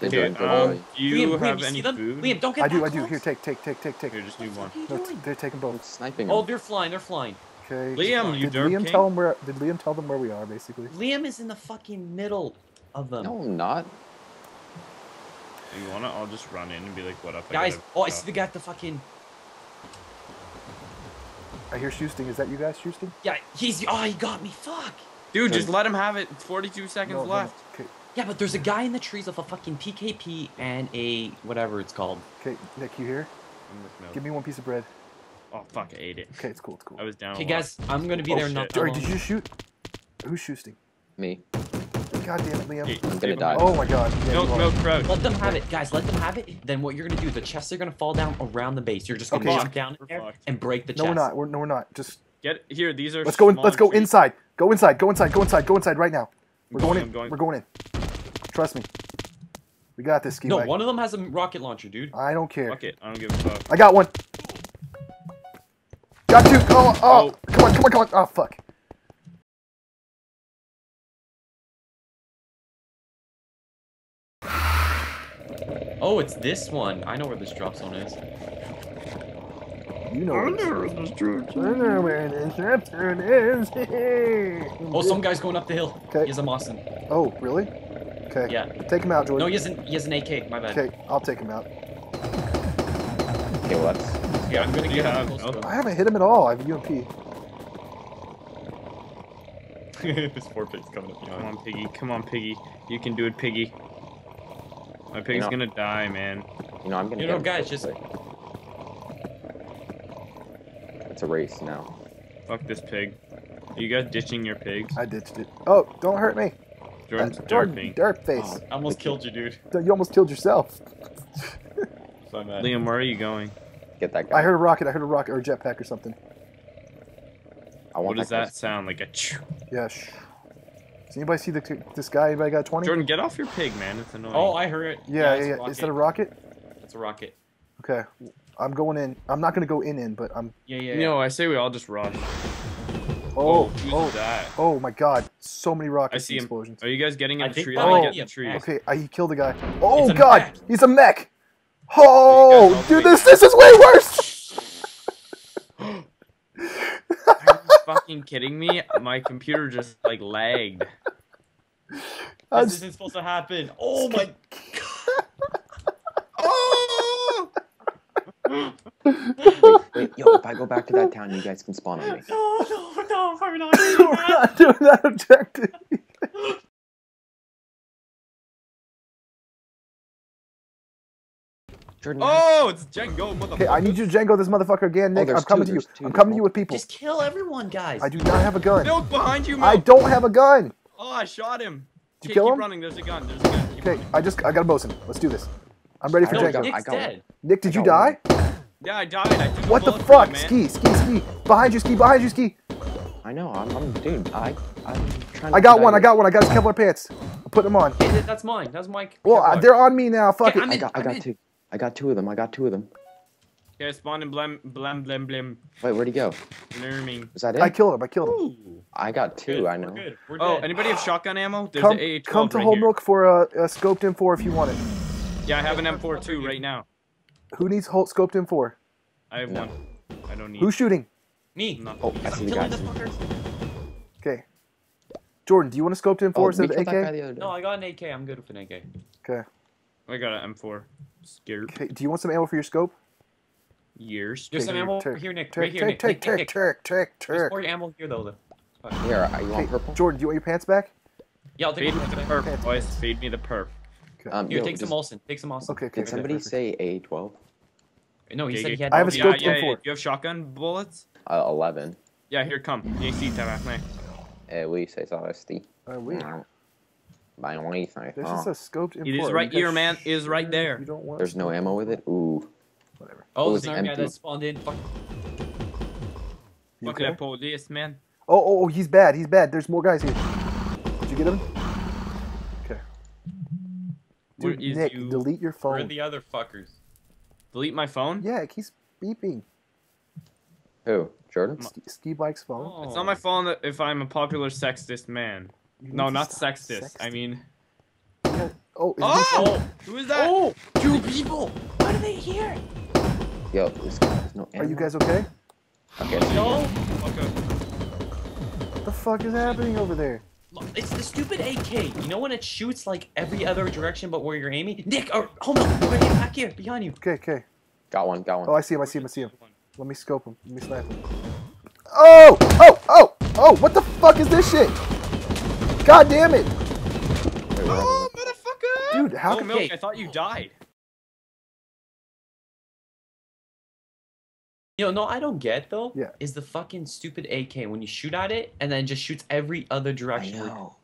They Okay, joined um, early. do you Liam, Liam, have you any see food? Liam, don't get I do, that I do. close. Here, take, take, take, take, take. Here, just need one. What are you No, they're taking both. Sniping Oh, they're flying. They're flying. Okay. Liam, you Did derp Liam king? tell them where? Did Liam tell them where we are, basically? Liam is in the fucking middle of them. No, I'm not. You wanna? I'll just run in and be like, "What up?" Guys, gotta oh, I go." see the guy at the fucking. I hear Shoosting. Is that you guys, Shoosting? Yeah, he's. Oh, he got me. Fuck. Dude, just let him have it. It's 42 seconds No, no, no. left. Okay, Yeah, but there's a guy in the trees with a fucking PKP and a whatever it's called. okay, Nick, you here? I'm with milk. Give me one piece of bread. Oh fuck, I ate it. Okay, it's cool, it's cool. I was down. Okay, guys, I'm gonna be Oh, there shit. not that Sorry, long. did you shoot? Who's shooting? Me. God damn it, Liam. Okay, I'm gonna die. Oh my god. Yeah, Milk, you milk, crouch. Let them have it, guys. Let them have it. Then what you're gonna do? The chests are gonna fall down around the base. You're just gonna Okay. jump down We're there fucked. and break the chest. No, we're not. We're, no, we're not. Just Get here. These are. let's go in. Let's go trees. inside. Go inside. Go inside. Go inside. Go inside right now. We're going, going, in. Going. We're going in. Trust me. We got this, Ski No, Bike. one of them has a rocket launcher, dude. I don't care. Fuck it. I don't give a fuck. I got one. Got two. Oh, oh, Oh. come on, come on, come on. Oh, fuck. Oh, it's this one. I know where this drop zone is. You know where this is. I know where this drop zone is. Oh, some guy's going up the hill. Okay. He has a Mosin. Oh, really? Okay. Yeah. Take him out, Jordan. No, he has an he has an AK. My bad. Okay, I'll take him out. Okay, well, that's. Yeah, I'm gonna get have him close I haven't hit him at all. I have a UMP. him. His pig's coming up Come on, piggy. Come on, piggy. You can do it, piggy. My pig's know- gonna die, man. You know, I'm gonna. You know, guys, just- It's a race now. Fuck this pig. Are you guys ditching your pigs? I ditched it. Oh, don't hurt me. Jordan's Uh, Jordan, derping. Dirt face. Oh. I almost killed you, dude. You almost killed yourself. So mad. Liam, where are you going? Get that guy. I heard a rocket. I heard a rocket or a jetpack or something. I want What does that. that sound like? A chew. Yeah. Shh. Does anybody see the, this guy? Anybody got 20? Jordan, get off your pig, man. It's annoying. Oh, I heard it. Yeah, it's yeah, yeah. Is that a rocket? It's a rocket. Okay. I'm going in. I'm not going to go in in, but I'm. Yeah, yeah. yeah. No, I say we all just rush. Oh, oh, who's oh, that? oh my god. So many rockets I see and him. explosions. Are you guys getting I in the think tree? that Let might me be get in a the tree. Okay, I, he killed a guy. Oh It's a oh, god, mech. he's a mech. all Oh, the dude, way this this is way worse. Are you fucking kidding me? My computer just like lagged. I'm This isn't supposed to happen. Oh my. God. Oh! Wait, wait, yo, if I go back to that town, you guys can spawn on me. No, no, no, I'm not We're doing that. not doing that objective. Jordan. Oh, it's Django, motherfucker. Okay, I need you to Django this motherfucker again, Nick. Oh, I'm coming two, to you. there's I'm coming there's to you with people. Just kill everyone, guys. I do not have a gun. Milk behind you, I don't have a gun. Oh, I shot him. Did you kill keep him? running. There's a gun. There's a gun. Keep Okay, running. I just I got a Mosin. Let's do this. I'm ready for I Django. got- I Nick's got one. dead. Nick, did you I die? Yeah, I died. I took What the fuck? you, man. Ski, ski, ski. Behind you, ski. Behind you, ski. I know, I'm, I'm dude. I, I'm trying. I got one. I got one. I got his Kevlar pants. I'm putting them on. Hey, that's mine. That's Mike. Well, uh, they're on me now. Fuck Okay, it. I'm I got, I I'm got in. two. I got two of them. I got two of them. Yeah, spawn in blam, blam, blam, blam. Wait, where'd he go? Learning. Was that it? I killed him. I killed him. Ooh. I got two. I know. We're good. We're Oh, dead. anybody have shotgun ammo? There's Come, an AA-12 come to right Whole. Milk for a, a scoped M4 if you want it. Yeah, I have an M4 too right now. Who needs whole scoped M4? I have No. one. I don't need. Who's shooting? Me. Nothing. Oh, I see the killing guy. Okay. Jordan, do you want a scoped M4 Oh, we instead of killed that guy AK? the other day. No, I got an AK. I'm good with an AK. Okay. I got an M4. Scared. Okay. Do you want some ammo for your scope? Years. There's some Take- ammo take- over here, Nick. Take, Right here, take, Nick. take, Nick, take, Nick, Nick. take, take, There's take. more ammo here, though. though. Here, are you Okay, want purple? Jordan, do you want your pants back? Yeah, I'll take Feed me one. the Here, perp, Okay. boys. Feed me the perp. Um, take yo, some just- Olsen. Take some Olsen. Okay, okay. Can okay, somebody okay. say A12? No, he Okay, said he okay. had. I have a no- yeah, scoped yeah, M4. yeah. You have shotgun bullets? Uh, 11. Yeah, here, come. Ici, tabarnak. Eh oui, c'est ça, resti. Uh, wait. Ben oui, c'est This is a scoped M4. It is right guys here, man. It is right there. You don't want There's no ammo with it? Ooh. Whatever. Oh, Oh, there's it's another guy that spawned in. Fuck. You Fuck okay? that police, man. Oh, oh, oh, he's bad. He's bad. There's more guys here. Did you get him? Okay. Dude, is Nick, you? delete your phone. Where are the other fuckers? Delete my phone? Yeah, it keeps beeping. Who? Jordan? Ski, ski bike's phone. Oh. It's not my oh. phone that if I'm a popular sexist man. You No, not stop sexist. I mean, Yeah. Oh, is oh! oh! Who is that? Oh, two people. What are they here? Yo, this guy no he, are you guys okay? Okay. No, Okay. What the fuck is happening over there? It's the stupid AK. You know when it shoots like every other direction but where you're aiming? Nick, or hold on, right here, back here, behind you. Okay, okay. Got one, got one. Oh, I see him. I see him. I see him. Let me scope him. Let me snipe him. Oh! Oh! Oh! Oh! What the fuck is this shit? God damn it! Wait, Oh, motherfucker! Dude, how oh, can- Milk, Okay. I thought you died. You know, no, I don't get though. Yeah. Is the fucking stupid AK when you shoot at it and then just shoots every other I direction. know.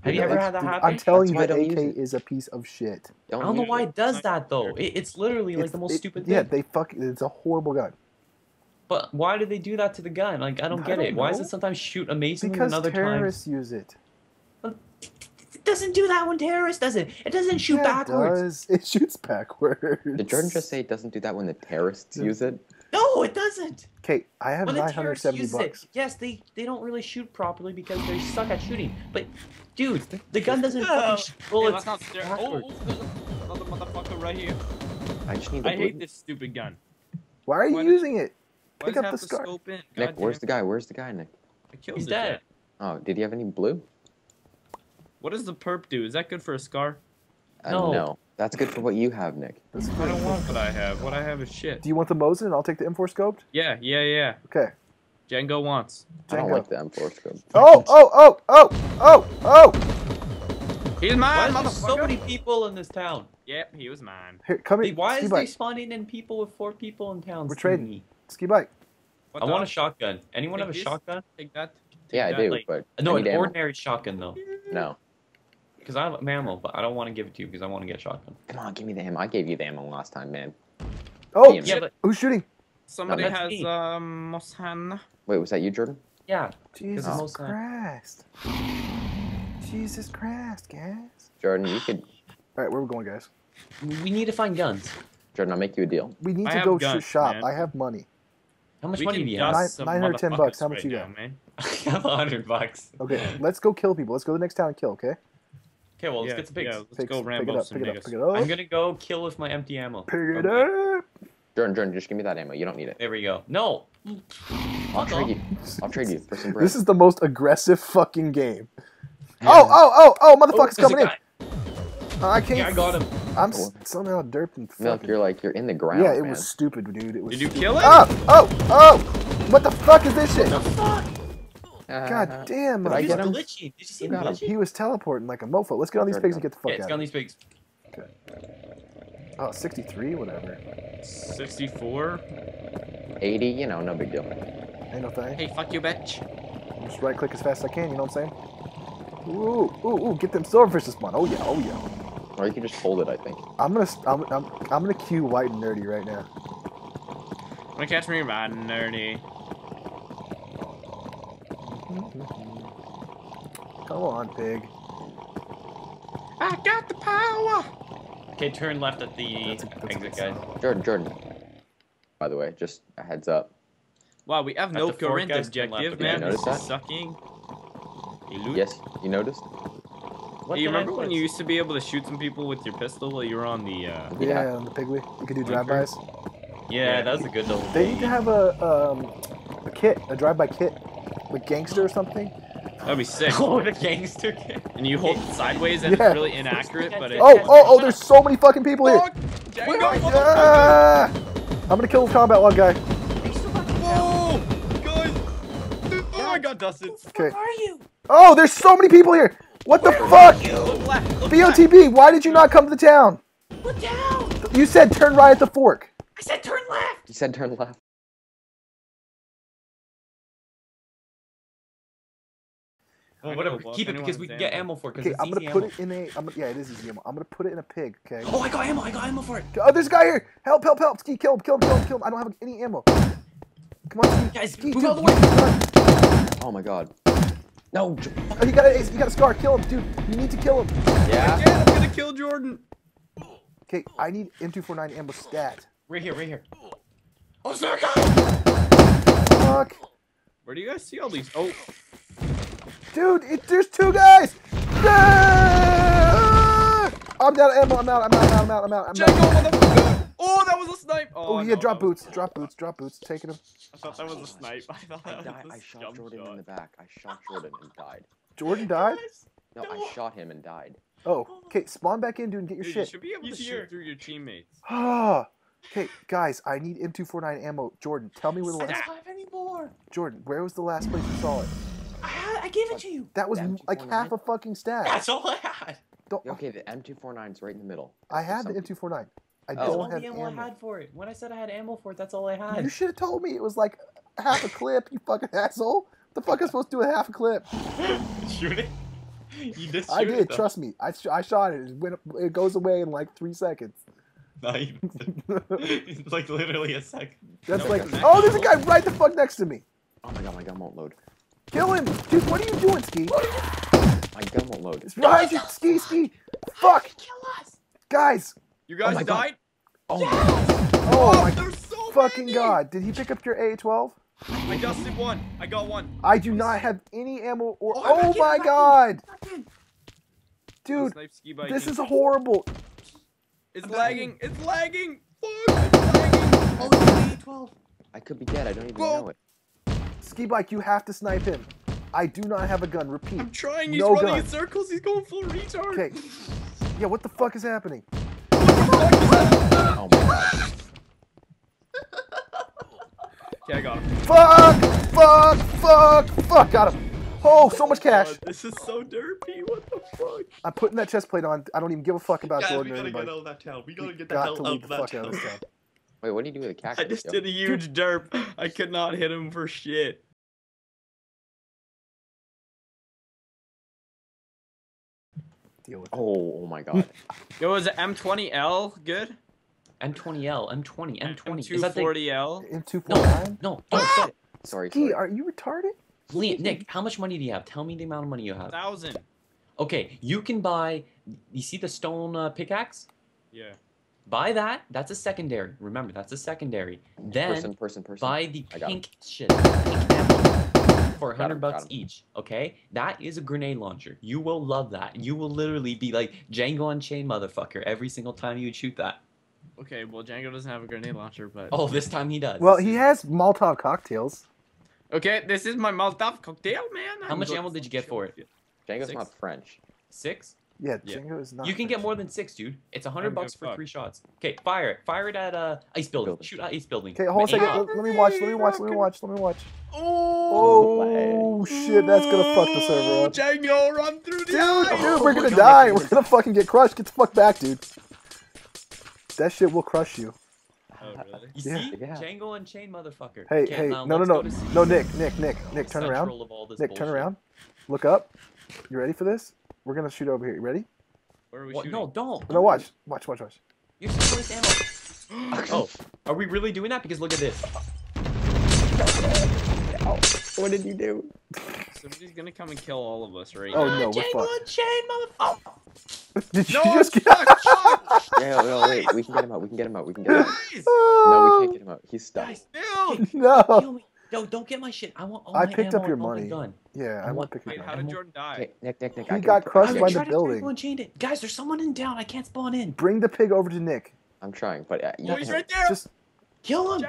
Have you Yeah, ever had that happen? I'm telling you, That's the why I don't AK is a piece of shit. Don't, I don't know why it. it does that though. It, it's literally like It's- the most it- stupid Yeah, thing. they fuck. It's a horrible gun. But why do they do that to the gun? Like I don't I get don't it. Why does it sometimes shoot amazingly Because and other times? terrorists use it. It doesn't do that when terrorists does it. It doesn't shoot yeah, backwards. It, does. it shoots backwards. Did Jordan just say it doesn't do that when the terrorists Yeah. use it? No, it doesn't. Okay, I have When the terrorists 970 use bucks. it, yes, they they don't really shoot properly because they suck at shooting. But dude, the gun doesn't fucking shoot Hey, bullets. let's not stare. Oh, backwards. oh, there's another motherfucker right here. I just need the I hate this stupid gun. Why are you Why does- using it? Why Pick up the scar. scope in? Nick, where's the guy? Where's the guy, Nick? I killed He's dead. guy. Oh, did he have any blue? What does the perp do? Is that good for a scar? Uh, No. no. That's good for what you have, Nick. That's I don't want what I have. What I have is shit. Do you want the Mosin? and I'll take the M4 scoped. Yeah, yeah, yeah. Okay. Django wants. I don't like the M4 scope. Oh, oh, oh, oh, oh, oh! He's Why mine, are there motherfucker. so many people in this town? Yep, he was mine. Here, come Hey, here. why is there bike. spawning in people with four people in towns? We're to trading. Me? Ski bike. What I the- want a shotgun. Anyone Take have a this? shotgun? Take that. Take Yeah, I that. do, like- but No, an ammo. ordinary shotgun though. No. Because I have ammo, but I don't want to give it to you because I want to get a shotgun. Come on, give me the ammo. I gave you the ammo last time, man. Oh, Yeah, but who's shooting? Somebody That's has me. um Mosin. Wait, was that you, Jordan? yeah, Jesus it's most- Christ. Jesus Christ, guys. Jordan, you could. All right, where we going, guys? we need to find guns. Jordan, I'll make you a deal. We need I to go guns, shop. man. I have money. How much We money do you have? Nine- 910 bucks. How much right you now, got? man. I have a hundred bucks. Okay, let's go kill people. Let's go to the next town and kill. Okay. Okay, well let's yeah, get some pigs. Yeah, let's Pigs, go pick it Rambo up, some pick it up, niggas. pick it up. I'm gonna go kill with my empty ammo. Pick it Okay. up. Jordan, Jordan, just give me that ammo. You don't need it. There we go. No. I'll trade you. I'll trade you for some bread. This is the most aggressive fucking game. Oh, oh, oh, oh, Oh, motherfucker's oh, there's a coming in. Guy. Oh, I can't. Yeah, I got him. I'm s- somehow derped and Milk, you're like you're in the ground. yeah, it man. was stupid, dude. It was. Did you stupid. kill him? Oh, oh, oh! What the fuck is this shit? The fuck? Uh, God damn! Did I He I get him? glitchy. Did you see Who him got glitchy? He was teleporting like a mofo. Let's get on these Sure, pigs and get the Yeah, out. Let's get on these pigs. here. Oh, 63, whatever. 64. 80, you know, no big deal. Ain't no thing. Hey, fuck you, bitch. Just right click as fast as I can. You know what I'm saying? Ooh, ooh, ooh! Get them silverfish to spawn. Oh yeah, oh yeah. Or you can just hold it, I think. I'm gonna, I'm, I'm, I'm gonna cue white and nerdy right now. Wanna catch me riding nerdy? Come on, pig. I got the power. Okay, turn left at the That's a- that's exit, guys. Jordan, Jordan. By the way, just a heads up. Wow, we have At no current guys, turn objective, man. This is sucking. Hey, Luke. Yes, you noticed? What Hey, you remember when you used to be able to shoot some people with your pistol while you were on the, uh... Yeah, Yeah. on the pigly. You could do drive-bys. Yeah, that was a good little. They need to have a, um, a kit, a drive-by kit, like gangster or something. That'd be sick. Oh, the gangster kid. And you hold it sideways and Yeah. it's really inaccurate, but it... Oh, oh, oh! There's so many fucking people here. Fuck! Django, motherfucker! Ah! I'm gonna kill the combat log guy. Whoa! Guys! Oh, I got dusted. Okay. Are you? Oh, there's so many people here. What the fuck? Look left, look left. BOTB, why did you not come to the town? What down? You said turn right at the fork. I said turn left. You said turn left. Well, whatever. well, Keep it because we can get ammo. ammo for it. Okay, it's I'm gonna easy put ammo. it in a. I'm, yeah, it is easy ammo. I'm gonna put it in a pig. Okay. Oh, I got ammo. I got ammo for it. Oh, there's a guy here. Help! Help! Help! Ski, kill him! Kill him! Kill him! Kill him! I don't have any ammo. Come on, Ski. Guys, Ski, move dude, out the way. Oh my god. No. Oh, you got a, you got a scar. Kill him, dude. You need to kill him. Yeah. Yeah, I'm gonna kill Jordan. Okay, I need M249 ammo stat. Right here, right here. Oh, sir. Fuck, Where do you guys see all these? Oh, dude. It, there's two guys. Ah! I'm down ammo. I'm out. I'm out. I'm out. I'm out. I'm Django, out. motherfucker! Oh, that was a snipe! Oh, he no, drop that was- boots. Drop boots. Drop boots. Taking him. I thought that was a snipe. I thought I that died. was I a shot Jordan shot. in the back. I shot Jordan and died. Jordan died. No, I shot him and died. Oh, okay. Spawn back in, dude, and get your Dude, you shit. should be able He's to here. shoot through your teammates. Ah. okay, guys, I need M249 ammo. Jordan, tell me where the I don't last. have any more. Jordan, where was the last place you saw it? I, had, I gave it to you. That was like half a fucking stack. That's all I had. Don't, Okay, the M249 is right in the middle. I had the M249. I Oh. That's all don't have the ammo, ammo. I had for it. When I said I had ammo for it, that's all I had. You should have told me it was like half a clip, you fucking asshole. The fuck is supposed to do a half a clip? shoot it. You just I did, it, trust me. I, sh- I shot it. It, went, it goes away in like three seconds. Not even. it's like literally a second. That's No, like, oh, there's a guy right the fuck next to me. Oh my god, my gun won't load. Kill him, dude. What are you doing, Ski? My gun won't load. It's behind you, Ski, Ski. Fuck, Kill us. guys. You guys oh died. God. Died? Oh my god. Oh, oh my so fucking many! god. Did he pick up your A12? I dusted one. I got one. I do not have any ammo or. Oh, Oh, my in, god, in. dude. Snipe ski biking. This is horrible. It's lagging. It's lagging. Fuck. It's lagging. Oh, it's an A12. I could be dead. I don't even Whoa. know it. Ski bike, you have to snipe him. I do not have a gun. Repeat. I'm trying. He's No running gun. in circles. He's going full retard. Okay. Yeah, what the fuck is happening? Oh my god. Okay, I got him. Fuck! Fuck! Fuck! Fuck! Got him. Oh, so much cash. God, this is so derpy. What the fuck? I'm putting that chest plate on. I don't even give a fuck about Guys, we Jordan or gotta get out of that town. We gotta We get the hell out of that fuck out of town. this town. Wait, what do you do with the cactus? I just Yo, did a huge derp. I could not hit him for shit. Deal with it. Oh, oh my god. Yo, was it M20L good? M20L, M20, M20. Is that the... M240L? In 249? No, don't say it. Sorry, Ski, sorry. are you retarded? Liam, Nick, how much money do you have? Tell me the amount of money you have. Thousand. Okay, you can buy. You see the stone uh, pickaxe? Yeah. Buy that. That's a secondary. Remember, that's a secondary. Then Person, person, person. buy the I got him. pink shit, pink for a hundred bucks each. Okay, that is a grenade launcher. You will love that. You will literally be like Django Unchained motherfucker every single time you would shoot that. Okay, well Django doesn't have a grenade launcher, but Oh, this time he does. Well, he has Molotov cocktails. okay, this is my Molotov cocktail, man. How I'm much ammo did you get for it? Django's Six. not French. Six. Yeah, Yeah. Django is not. You can get more than six, dude. It's a hundred bucks for fuck. three shots. Okay, fire it. Fire it at uh ice building. Building. Shoot at ice building. Okay, hold on a second. Let, let me watch. Let me watch. Let me watch. Let me watch. Oh, Oh shit, that's gonna fuck the server up. Django, run through the Dude, ice. dude, we're gonna God. die. We're gonna fucking get crushed. Get the fuck back, dude. That shit will crush you. Oh, really? You Yeah. see, Yeah. Django Unchained, motherfucker. Hey, Okay, hey, now no, no, no, go to see no, Nick, Nick, Nick, Nick, turn around. central of all this Nick, turn around. Look up. You ready for this? We're gonna shoot over here. You ready? Where are we What? shooting? No, don't. No, watch, watch, watch, watch. You're stealing this ammo. oh, are we really doing that? Because look at this. Ow. What did you do? Somebody's gonna come and kill all of us right Oh now. no, we're Django fucked. Unchained, motherfucker. Did you No, just get? fuck, fuck, Yeah, no, wait. We can get him out. We can get him out. We can get him out. guys, No, we can't get him out. He's stuck. Guys, dude. no. kill me. No, don't get my shit. I want all I my picked up your and all my money. Gun. Yeah, I I want want- pick Wait, it how did Jordan die? Okay, Nick, Nick, Nick. He I got crushed by the building. Django Unchained it. Guys, there's someone in down. I can't spawn in. Bring the pig over to Nick. I'm trying, but uh, you Oh, he's right there. Just Kill him.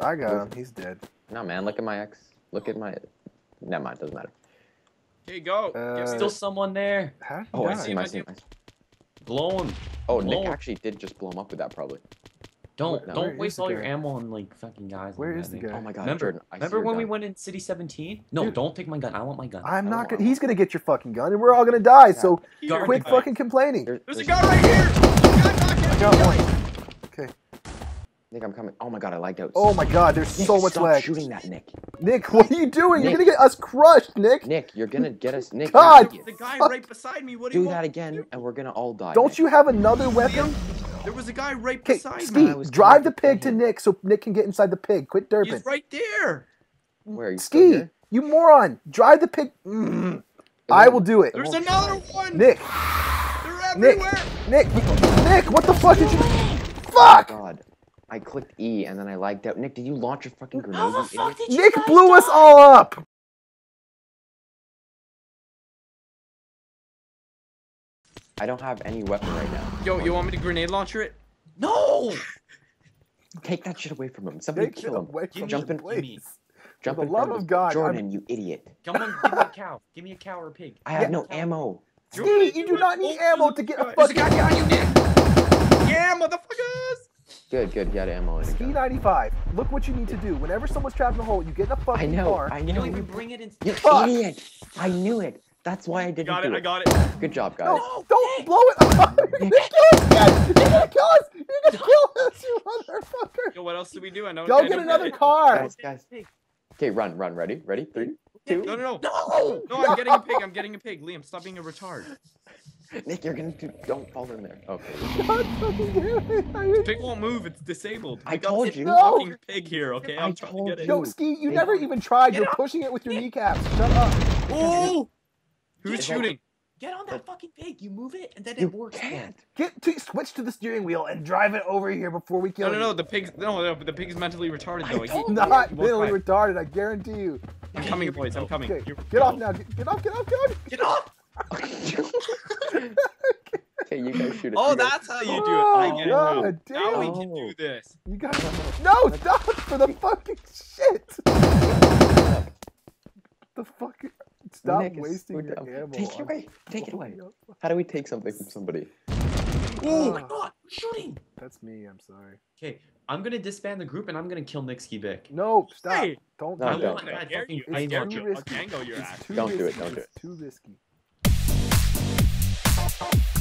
I got him. He's dead. No, man. Look at my ex. Look at my. Never mind. Doesn't matter. Okay, go. Uh, Give Still someone there. How did he Oh, I see him. I see him. I see him. Blow him. Oh, Nick Lord. actually did just blow him up with that, probably. Don't No. don't Where is waste the all your ammo on like fucking guys. Where like is that, the Nick. guy? Oh my god, Remember, Jordan. I remember your when we went in City 17? No, Dude. don't take my gun. I want my gun. I'm not gonna. He's gonna get your fucking gun, and we're all gonna die. So Here. quit fucking complaining. There- There's a there's- guy right here. There's a guy knocking I got me. one. Nick, I'm coming. Oh my god, I lagged out. Oh my god, there's Nick, so much stop lag. shooting that, Nick. Nick, what are you doing? You're gonna get us crushed, Nick. Nick, you're gonna get us. Nick, God. you're The an guy idiot. right beside me. What do you do want? that again, and we're gonna all die. Don't Nick. you have another weapon? There was a guy right Okay, beside me. Ski, I was drive trying the to pig get to him. Nick so Nick can get inside the pig. Quit derping. He's right there. Where are you? still Ski, here? you moron! Drive the pig. Mm. I will do it. There's won't another try. one. Nick, They're Nick, everywhere. Nick, Nick! What the fuck did you? Oh Fuck! God. I clicked E and then I lagged out. Nick, did you launch your fucking grenade? How the fuck did you Nick blew us all up! I don't have any weapon right now. Yo, you want me to grenade launcher it? No! Take that shit away from him. Somebody Take kill him. Give Jump in, me. Jump For the love of God, Jordan, I'm... you idiot. Come on, give me a cow. Give me a cow or a pig. I have yeah. no ammo. Steve, you do not need oh, ammo to get a fucking. gun. guy you, Nick. Yeah, motherfuckers. Good, good. He had ammo. in Ski 95. Look what you need to do. Whenever someone's trapped in a hole, you get in a I fucking know. car. I You know. don't even bring it in. You Fuck. idiot! I knew it. That's why I didn't Got do it, it. I got it. Good job, guys. No, don't blow it up! You're gonna kill us, man! You're gonna kill us! You're gonna kill us, you motherfucker! Yo, what else do we do? I know. Go I get another it. car! Guys, guys. Okay, run, run. Ready? Ready? Three, two. No, no, no. No! No, I'm getting a pig. I'm getting a pig. Liam, stop being a retard. Nick, you're gonna do. Don't fall in there. Okay. God fucking damn it! I- Pig won't move. It's disabled. I We told this you. No. Fucking pig here. Okay, I I'm trying to told get you. Yo, Ski, you Hey. never even tried. Get You're up. pushing it with your kneecaps. Shut up. Oh! Who's Get shooting? Get on that fucking pig. You move it, and then You it works. can't. Get to switch to the steering wheel and drive it over here before we kill No, no, you. no. The pig's no, no. But the pig's mentally retarded though. He- told he Not won't really retarded, I guarantee you. I'm coming, boys. I'm coming. Okay, get off now. Get, get off, get off, get off. Get off! Okay, you guys shoot it. Oh, that's how you do it. I get it now. God Now we can do this. You got No, stop for the fucking shit. the fucking stop Nick wasting so your dumb. ammo. Take it away. Take it away. How do we take something from somebody? Oh my Ah, god, we're shooting! That's me. I'm sorry. Okay, I'm gonna disband the group and I'm gonna kill Nick Skibike. No, stop. Hey. Don't No, do I don't. want that. that dare you. I dare you. I'll risky. Your ass. Don't do it, don't do It's it. Too risky. Thank you